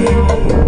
you.